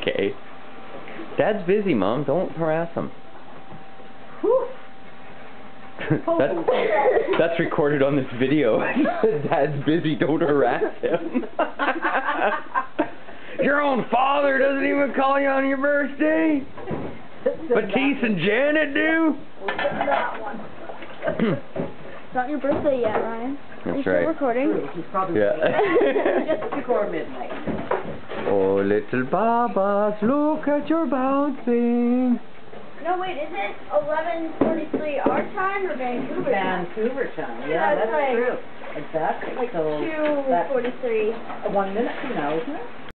Okay. Dad's busy, Mom. Don't harass him. that's, that's recorded on this video. Dad's busy. Don't harass him. your own father doesn't even call you on your birthday. Batiste and Janet do. it's not your birthday yet, Ryan. Are you That's still right. recording? He's probably Yeah. just before midnight. Oh, little Babas, look at your bouncing. No, wait, is it 11:43 our time or Vancouver time? Vancouver time. Yeah, Yeah, that's that's right. true. Exactly. Like so 2:43. one minute from now, isn't it?